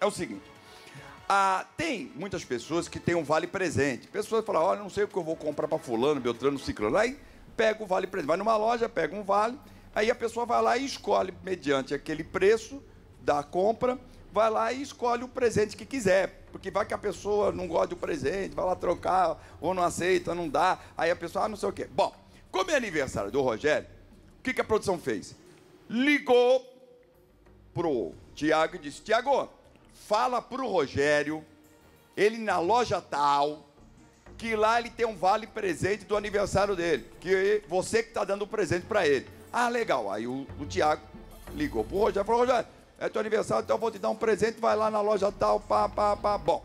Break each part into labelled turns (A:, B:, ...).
A: É o seguinte. Ah, tem muitas pessoas que têm um vale presente. Pessoas falam, olha, não sei o que eu vou comprar para fulano, beltrano, ciclano. Aí pega o vale presente. Vai numa loja, pega um vale, aí a pessoa vai lá e escolhe, mediante aquele preço da compra, vai lá e escolhe o presente que quiser. Porque vai que a pessoa não gosta do presente, vai lá trocar, ou não aceita, não dá. Aí a pessoa, ah, não sei o quê. Bom, como é aniversário do Rogério, o que, que a produção fez? Ligou pro Tiago e disse, Tiago, fala pro Rogério, ele na loja tal, que lá ele tem um vale presente do aniversário dele, que você que está dando o presente para ele. Ah, legal. Aí o, o Tiago ligou pro Rogério, falou, Rogério, é teu aniversário, então eu vou te dar um presente, vai lá na loja tal, pá, pá, pá. Bom,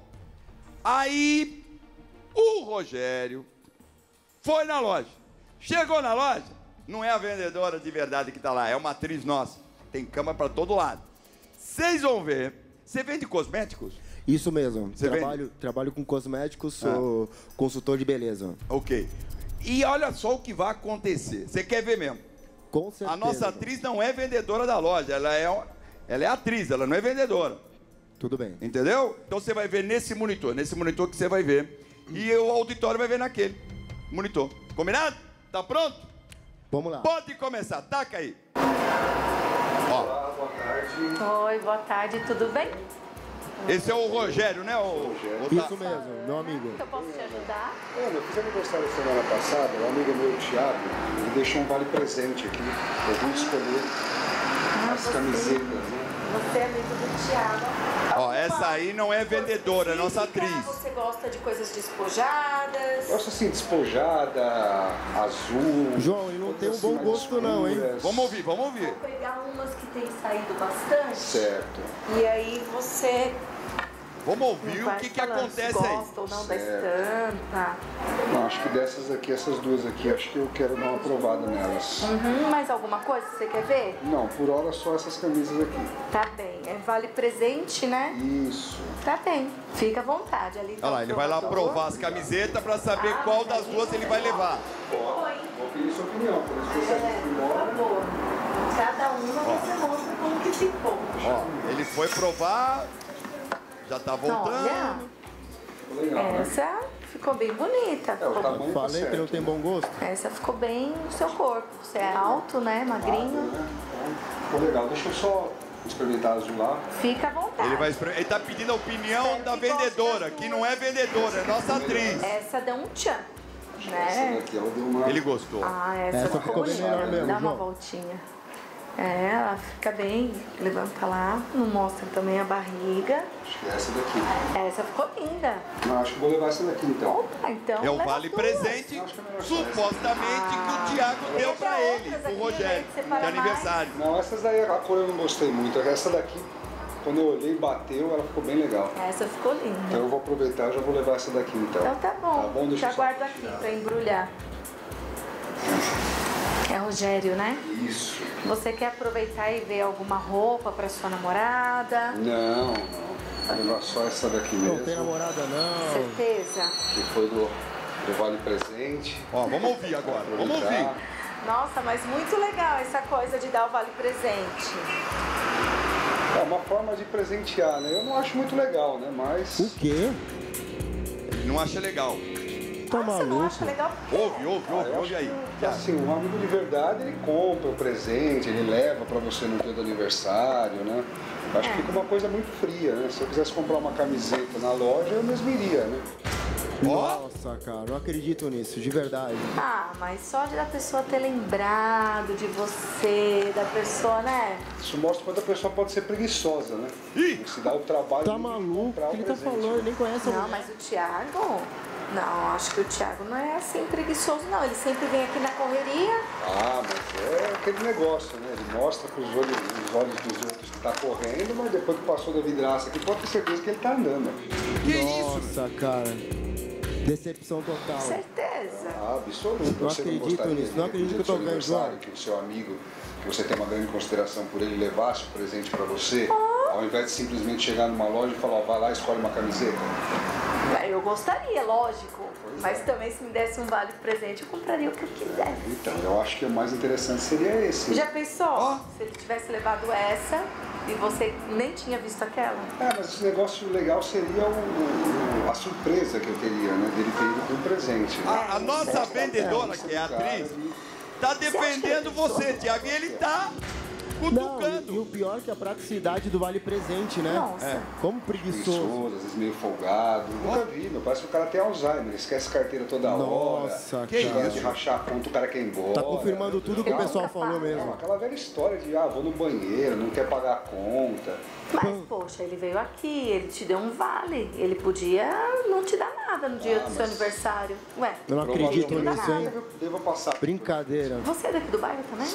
A: aí o Rogério foi na loja. Chegou na loja, não é a vendedora de verdade que está lá, é uma atriz nossa. Tem cama para todo lado. Vocês vão ver. Você vende cosméticos?
B: Isso mesmo.
A: Você
B: trabalho, trabalho com cosméticos, sou consultor de beleza.
A: Ok. E olha só o que vai acontecer. Você quer ver mesmo?
B: Com certeza.
A: A nossa atriz não é vendedora da loja, ela é, ela é atriz, ela não é vendedora.
B: Tudo bem.
A: Entendeu? Então você vai ver nesse monitor, nesse monitor que você vai ver. E o auditório vai ver naquele monitor. Combinado? Tá pronto?
B: Vamos lá.
A: Pode começar, taca aí.
C: Oi, boa tarde, tudo bem?
A: Esse é o Rogério, né? O, o
B: Isso mesmo, meu amigo.
C: Eu posso te ajudar?
D: Olha, eu fiz aniversário semana passada, um amigo meu, o Thiago, ele deixou um vale presente aqui. Eu vim escolher as camisetas, né?
C: Você é amigo do Thiago.
A: Ó, essa aí não é vendedora, é nossa atriz.
C: Você gosta de coisas despojadas?
D: Gosto assim, despojada, azul.
B: João, ele não tem um
D: coisas
B: bom gosto não, hein?
D: escuras.
A: Vamos ouvir, vamos ouvir.
C: Vou pegar umas que tem saído bastante.
D: Certo.
C: E aí você
A: Vamos ouvir o que, que acontece aí.
C: gosta ou não da estampa.
D: Não, acho que dessas aqui, essas duas aqui, acho que eu quero dar uma provada nelas.
C: Uhum, mais alguma coisa que você quer ver?
D: Não, por hora só essas camisas aqui.
C: Tá bem. É vale presente, né?
D: Isso.
C: Tá bem. Fica à vontade. Ali
A: Olha lá,
C: o
A: ele vai lá provar as camisetas pra saber qual das duas ele vai levar.
D: Vou pedir sua opinião, por isso que você
C: É, por favor. Cada uma você mostra como que ficou.
A: Ó, ele foi provar, já tá
C: olha,
A: voltando.
D: Legal, né?
C: essa ficou bem bonita.
D: É, o
C: Ficou-
D: tá
B: Falei que
D: certo,
B: não tem
D: né?
B: bom gosto.
C: Essa ficou bem no seu corpo. Você é alto, né? Magrinho.
D: Né? Então, Ficou legal. Deixa eu só experimentar as de lá.
C: Fica à vontade.
A: Ele, vai, expre- ele tá pedindo a opinião da vendedora, que não é vendedora, é nossa atriz.
C: Essa deu um tchan,
D: Essa
C: né?
D: daqui, ela deu uma...
A: Ele gostou.
C: Ah, essa,
B: Essa
C: ficou,
B: ficou bem
C: bonita.
B: melhor mesmo,
C: Dá uma voltinha. É, ela fica bem, levanta lá, não mostra também a barriga.
D: Acho que é essa daqui.
C: Essa ficou linda.
D: Não, acho que vou levar essa daqui então.
C: Opa, então.
A: É o vale
C: duas.
A: presente, supostamente, que o Thiago deu pra ele, o Rogério, de aniversário.
D: Não, essas daí a cor eu não gostei muito. Essa daqui, quando eu olhei e bateu, ela ficou bem legal.
C: Essa ficou linda.
D: Então eu vou aproveitar e já vou levar essa daqui então.
C: Então tá bom.
D: Tá bom, deixa
C: Já guardo aqui pra embrulhar. É Rogério, né?
D: Isso.
C: Você quer aproveitar e ver alguma roupa pra sua namorada?
D: Não, não. Vou levar só essa daqui
B: Não
D: mesmo.
B: tem namorada não.
C: Certeza?
D: Que foi do, do Vale Presente.
A: Ó, vamos ouvir agora, vamos ouvir.
C: Nossa, mas muito legal essa coisa de dar o vale presente.
D: É uma forma de presentear, né? Eu não acho muito legal, né? Mas.
B: O quê?
A: Não acha legal.
B: Tá
C: Ah, você não
B: maluco?
C: acha legal?
A: Ouve, ouve, ouve, ouve aí.
D: que, assim, um amigo de verdade ele compra o presente, ele leva pra você no dia do aniversário, né? Eu acho que fica uma coisa muito fria, né? Se eu quisesse comprar uma camiseta na loja, eu mesmo iria, né?
B: Nossa, cara, não acredito nisso, de verdade.
C: Ah, mas só de da pessoa ter lembrado de você, da pessoa, né?
D: Isso mostra quando a pessoa pode ser preguiçosa, né?
A: Ih!
D: Se dá o trabalho
B: Tá maluco? O que ele tá
D: presente.
B: falando? Ele nem conhece a
C: Não,
B: mulher.
C: mas o Thiago. Não, acho que o Thiago não é assim preguiçoso, não. Ele sempre vem aqui na correria.
D: Ah, mas é aquele negócio, né? Ele mostra com os olhos, os olhos dos outros que tá correndo, mas depois que passou da vidraça aqui, pode ter certeza que ele tá andando.
A: que isso?
B: Nossa, cara. Decepção total.
C: Certeza.
D: Ah, absoluto.
B: Não
D: Você
B: acredito
D: gostaria
B: nisso, não
D: no
B: acredito que eu tô
D: do seu
B: vendo,
D: aniversário,
B: João.
D: Que o seu amigo, que você tem uma grande consideração por ele, levasse o presente pra você, ao invés de simplesmente chegar numa loja e falar, ó, vai lá e escolhe uma camiseta.
C: Eu gostaria, lógico. Mas também se me desse um vale presente, eu compraria o que eu quisesse.
D: Então, eu acho que o mais interessante seria esse.
C: Já pensou?
A: Ó.
C: Se ele tivesse levado essa, e você nem tinha visto aquela?
D: É, mas esse negócio legal seria o, o- a surpresa que eu teria, né? Dele ter ido com um presente. né?
A: A, a nossa vendedora, que é a atriz, tá defendendo você, Tiago. E ele tá
B: Não, e, e
A: cutucando.
B: o pior é que a praticidade do Vale Presente, né?
C: Nossa.
B: É. Como preguiçoso.
D: preguiçoso, às vezes meio folgado. Nunca vi, meu. Parece que o cara tem Alzheimer, esquece carteira toda hora.
B: Nossa,
A: Que
B: cara.
D: Gosta de rachar a conta, o cara quer ir embora.
B: Tá confirmando tudo que o
C: Ele
B: pessoal falou
C: fala.
D: Não,
B: mesmo.
D: aquela velha história de, ah, vou no banheiro, não quer pagar a conta.
C: Mas, poxa, ele veio aqui, ele te deu um vale. Ele podia não te dar nada no dia
D: Ah,
C: do seu aniversário. Ué,
B: Eu não acredito nisso, hein?
D: deva- Deva passar.
B: Brincadeira.
C: você é daqui do bairro também?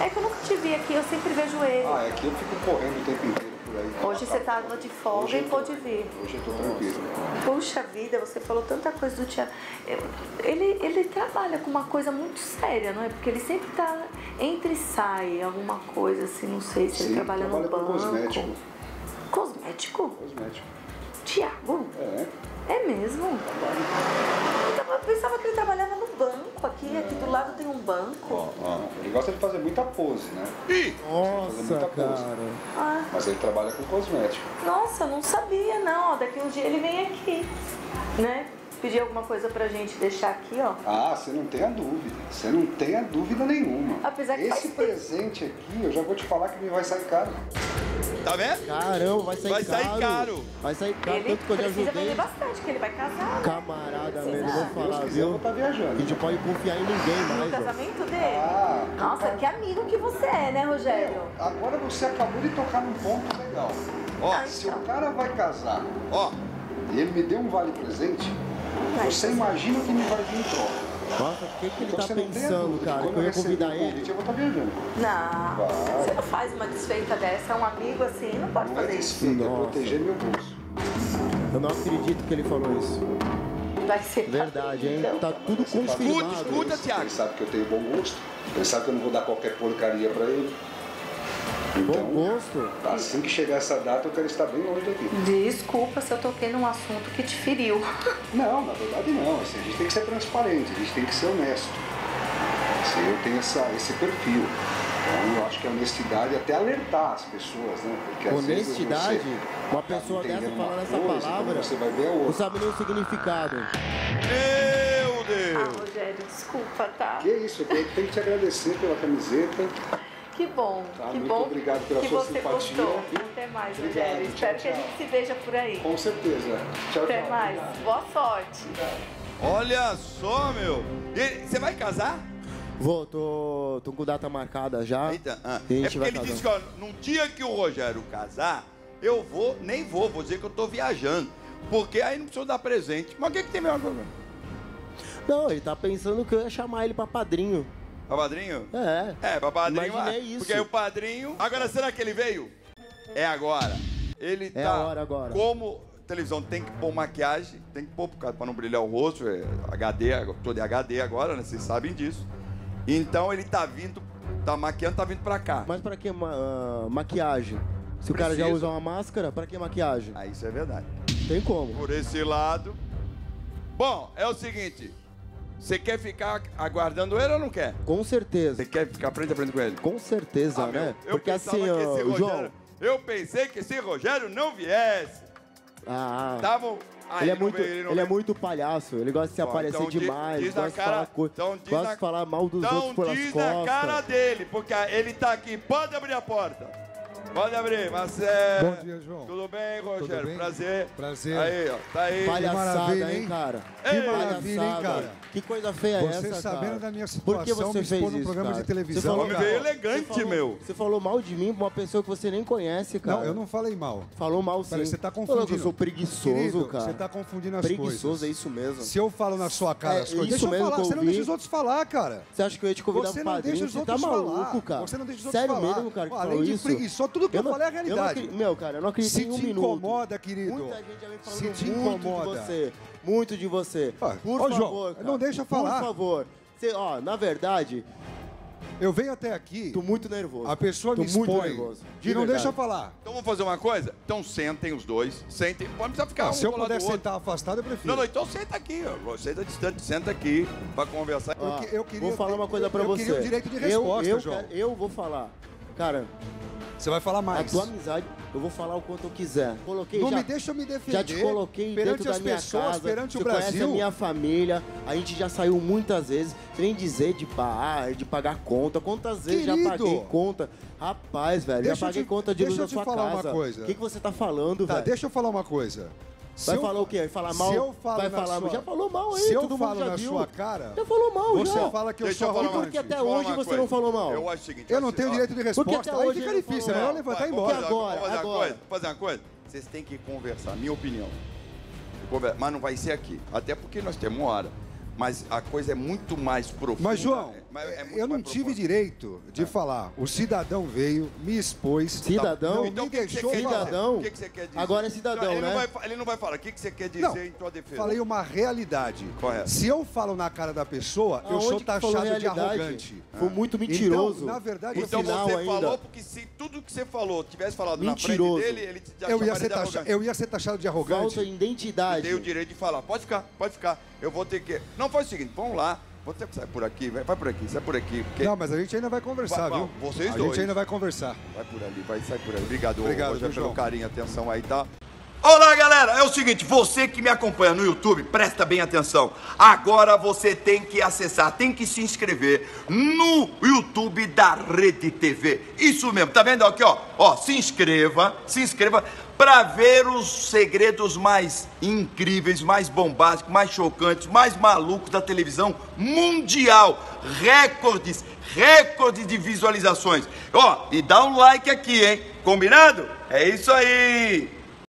C: É que eu nunca te vi aqui, eu sempre vejo ele.
D: Ah, é que eu fico correndo o tempo inteiro por aí.
C: Hoje você tava de folga
D: Hoje
C: e pôde vir.
D: Hoje eu tô tranquilo.
C: Puxa vida, você falou tanta coisa do teatro. Ele, ele trabalha com uma coisa muito séria, não é? Porque ele sempre tá entre e sai, alguma coisa assim, não sei se ele
D: Sim,
C: trabalha no
D: trabalha com
C: banco.
D: cosmético.
C: Cosmético?
D: Cosmético.
C: Tiago?
D: É,
C: É mesmo? Tava- Eu pensava que ele trabalhava no banco aqui, aqui do lado tem um banco.
D: Não, ele gosta de fazer muita pose, né?
A: Ih,
B: Nossa,
D: muita
B: cara.
C: Ah,
D: Mas ele trabalha com cosmético.
C: nossa, não sabia não. Ó, Daqui um dia ele vem aqui, né? Pedir alguma coisa pra gente deixar aqui, ó.
D: Ah, você não tenha dúvida. Você não tenha dúvida nenhuma.
C: Apesar que
D: Esse presente aqui, eu já vou te falar que me vai sair caro.
A: Tá vendo?
B: Caramba, vai sair
A: Vai
B: caro.
A: sair caro.
B: Vai sair caro,
C: Ele
B: tanto que eu já
C: precisa
B: ajudei.
C: vender bastante, que ele vai casar. né?
B: Camarada mesmo, vou falar,
D: Deus quiser, eu vou
B: viu?
D: estar
B: A
D: viajando.
B: gente pode confiar em ninguém
C: No
B: mais, ó.
C: casamento dele?
D: Ah,
C: Nossa, que amigo que você é, né, Rogério?
D: Agora você acabou de tocar num ponto legal.
A: Ó,
C: Ah,
D: Se o
C: então.
D: cara vai casar
A: ó,
D: e ele me deu um vale presente,
C: Vai.
D: você imagina o que me vai vir em troca.
B: Nossa, o que, que ele
D: Então
B: tá
D: não
B: pensando, cara? Que eu ia
D: receber
B: convidar ele?
D: convite, Eu vou estar viajando.
C: Não,
D: Vai.
C: você não faz uma desfeita dessa. Um amigo assim não pode
D: Não é
C: fazer isso.
D: é
B: Nossa.
D: proteger meu bolso.
B: Eu não acredito que ele falou isso.
C: Vai ser
B: Verdade, hein?
C: padrinho.
B: Tá tudo
A: escuta,
B: confirmado.
A: escuta, Tiago.
D: Ele sabe que eu tenho bom gosto. Ele sabe que eu não vou dar qualquer porcaria pra ele.
B: Bom
D: Então,
B: gosto.
D: assim que chegar essa data, eu quero estar bem longe daqui.
C: Desculpa se eu toquei num assunto que te feriu.
D: Não, na verdade não. Assim, a gente tem que ser transparente, a gente tem que ser honesto. Assim, eu tenho essa, esse perfil. Então eu acho que a honestidade é até alertar as pessoas, né? Porque às vezes
B: Honestidade?
D: você
B: Uma
D: tá
B: pessoa dessa falando essa
D: coisa,
B: palavra,
D: Você vai ver a
B: não sabe nem o significado.
A: meu
C: Ah,
A: Deus.
C: Rogério, desculpa, tá?
D: Que isso, eu tenho que te agradecer pela camiseta.
C: Que bom,
D: Tá,
C: que
D: muito
C: bom
D: obrigado pela
C: que
D: sua
C: você
D: simpatia.
C: gostou. Até mais,
D: Obrigado,
C: Rogério.
D: tchau,
C: Espero que a
D: tchau.
C: gente se veja por aí.
D: Com certeza. Tchau,
C: Até
D: tchau.
C: mais. Boa sorte.
A: Olha só, meu. E Você vai casar?
B: Vou, tô, tô com data marcada já.
A: Eita, ah.
B: E a
A: É porque
B: vai
A: ele
B: casar.
A: disse que ó, no dia que o Rogério casar, eu vou, nem vou, vou dizer que eu tô viajando. Porque aí não precisa dar presente. Mas o que, que tem meu
B: Não, ele tá pensando que eu ia chamar ele pra padrinho.
A: Pra padrinho?
B: É.
A: É, pra padrinho.
B: Imaginei
A: ah,
B: isso.
A: Porque aí o padrinho. Agora, será que ele veio? É agora. Ele
B: É
A: tá.
B: a hora agora.
A: Como televisão tem que pôr maquiagem, tem que pôr por causa- pra não brilhar o rosto, é HD, tô de HD agora, né? Vocês sabem disso. Então ele tá vindo, tá maquiando, tá vindo pra cá.
B: Mas pra que ma- ah, maquiagem? Se o cara já usa uma máscara, pra que maquiagem?
A: Ah, isso é verdade.
B: Tem como.
A: Por esse lado. Bom, é o seguinte. Você quer ficar aguardando ele ou não quer?
B: Com certeza.
A: Você quer ficar frente a frente com ele?
B: Com certeza,
A: Ah, meu,
B: né?
A: eu
B: Porque
A: pensava
B: assim,
A: que
B: ó,
A: esse Rogério,
B: João.
A: Eu pensei que esse Rogério não viesse.
B: Ah,
A: Estavam. Ah,
B: ele é muito,
A: veio,
B: ele,
A: não
B: é muito palhaço. Ele gosta de se
A: Ó,
B: aparecer
A: então diz-
B: demais,
A: diz na
B: gosta de
A: cara-
B: falar coisa,
A: então diz
B: gosta
A: na-
B: de falar mal dos
A: Então
B: outros pelas
A: diz
B: costas.
A: na cara dele, porque ele tá aqui. Pode abrir a porta. Pode abrir, Marcelo.
E: Bom dia, João.
A: Tudo bem, Rogério?
E: bem?
A: Prazer.
E: Prazer.
A: Aí, ó. Tá aí.
B: Palhaçada,
E: maravilha,
B: hein, cara?
E: Que
A: Ei,
E: maravilha, hein, cara?
B: Que coisa feia é
E: Você
B: essa,
E: sabendo
B: cara?
E: da minha
B: Por que
E: situação,
B: você
E: me
B: fez
E: num
B: isso,
E: programa
B: cara?
E: de televisão,
B: Você falou,
A: Homem
E: cara.
A: veio
B: você
A: elegante,
B: falou-
A: meu.
B: Você falou mal de mim pra uma pessoa que você nem conhece, cara.
E: Não, eu não falei mal.
B: Falou mal sim.
E: Peraí, você tá
B: Falou que eu
E: confundindo.
B: sou preguiçoso,
E: Querido,
B: cara.
E: Você tá confundindo as
B: Preguiçoso,
E: coisas.
B: é isso mesmo.
E: Se eu falo na sua cara
B: É
E: as coisas,
B: isso
E: deixa eu
B: mesmo
E: falar.
B: que eu
E: Você não deixa os outros falar, cara.
B: Você acha que eu ia te convidar
E: Você não
B: padrinho?
E: deixa os
B: Você tá maluco, cara.
E: Você não deixa os outros
B: Sério
E: falar.
B: mesmo, cara, que
E: além de
B: isso?
E: preguiçoso, tudo que eu
B: não-
E: falei é a realidade.
B: Meu, cara, eu não acredito
E: Se
B: em um
E: te
B: minuto.
E: incomoda, querido.
B: Muita gente já vem falando
E: Se te
B: muito
E: incomoda.
B: de você. Muito de você. Por favor, cara.
E: Não deixa eu falar.
B: Por favor. Você, ó, na verdade,
E: Eu venho até aqui,
B: tô muito nervoso.
E: a pessoa
B: tô
E: me
B: muito
E: expõe
B: nervoso.
E: e
B: De
E: não
B: verdade.
E: deixa eu falar.
A: Então vamos fazer uma coisa? Então sentem os dois. Sentem. Pode precisar ficar um
E: Se eu puder sentar afastado, eu prefiro.
A: Não, não, então senta aqui, ó. Senta distante, senta aqui pra conversar.
B: Ó,
E: que- eu queria
B: vou falar uma coisa pra
E: eu
B: você.
E: queria o direito de
B: Eu-
E: resposta,
B: eu,
E: João.
B: quero- eu vou falar. Cara,
E: Você vai falar
B: A
E: mais.
B: tua amizade, eu vou falar o quanto eu quiser. Coloquei
E: Não
B: já,
E: me deixa me defender.
B: já te coloquei
E: perante
B: dentro
E: as
B: da minha
E: pessoas,
B: casa.
E: perante o
B: conhece
E: Brasil.
B: a minha família. A gente já saiu muitas vezes. Sem dizer de pagar, de pagar conta. Quantas vezes já
E: Querido.
B: paguei conta? Rapaz, velho,
E: Deixa
B: já
E: eu
B: paguei
E: te-
B: conta de
E: deixa
B: luz
E: eu
B: da
E: te
B: sua
E: falar uma
B: casa.
E: coisa.
B: O que, que você tá falando,
E: Tá,
B: velho?
E: deixa eu falar uma coisa. Se
B: Vai
E: eu-
B: falar o quê? Vai falar mal?
E: Se eu falo
B: Vai falar,
E: sua-
B: já falou mal aí,
E: Se eu
B: todo mundo
E: falo
B: já
E: na
B: viu.
E: sua cara,
B: Já falou mal,
E: você
B: já.
E: fala que eu
A: Deixa
E: sou arrogante.
B: Por que até hoje você não falou mal?
A: Eu acho o seguinte.
E: Eu não tenho direito de
B: Porque
E: resposta.
B: até
E: Aí
B: hoje
E: fica
B: ele não
E: difícil, é melhor levantar e ir embora.
B: agora,
A: vamos fazer uma
B: agora.
A: coisa, fazer uma coisa. Vocês têm que conversar, minha opinião. Mas não vai ser aqui. Até porque nós temos uma hora. Mas a coisa é muito mais profunda.
E: Mas, João,
A: É- mas é muito
E: eu não tive direito de falar. O cidadão veio, me expôs.
B: Cidadão?
E: Não
A: Então,
E: me
A: o que que você
E: deixou
A: dizer?
B: Cidadão?
A: O que que você quer dizer?
B: Agora é cidadão,
A: ele
B: né?
A: Não vai, ele não vai falar. O que que você quer dizer
E: Não,
A: em tua defesa?
E: falei uma realidade.
A: Correto.
E: Se eu falo na cara da pessoa, eu sou
B: que
E: taxado de arrogante.
B: Foi muito mentiroso.
E: Então, na verdade,
A: Então
B: final
A: você
B: ainda.
A: falou porque se tudo que você falou tivesse falado
B: Mentiroso.
A: na frente dele, ele te já
E: eu ia, ser
A: de
E: taxa-
A: arrogante.
E: eu ia ser taxado de arrogante.
B: Falta de identidade.
A: Tem o direito de falar. Pode ficar, pode ficar. Eu vou ter que. Não, faz o seguinte, vamos lá. Que sair por aqui, vai, vai por aqui, sai por aqui. Porque...
E: Não, mas a gente ainda vai conversar,
A: Vai-
E: viu?
A: vocês
E: a
A: dois.
E: gente ainda vai conversar.
A: Vai por ali, vai sair por ali. Obrigado,
E: Obrigado,
A: Rogério,
E: viu,
A: pelo
E: João?
A: carinho, atenção aí, tá? Olá, galera! É o seguinte, você que me acompanha no YouTube, presta bem atenção. Agora você tem que acessar, tem que se inscrever no YouTube da Rede TV. Isso mesmo, tá vendo aqui, ó? Ó, se inscreva, se inscreva para ver os segredos mais incríveis, mais bombásticos, mais chocantes, mais malucos da televisão mundial. Recordes, recordes de visualizações. Ó, e dá um like aqui, hein? Combinado? É isso aí!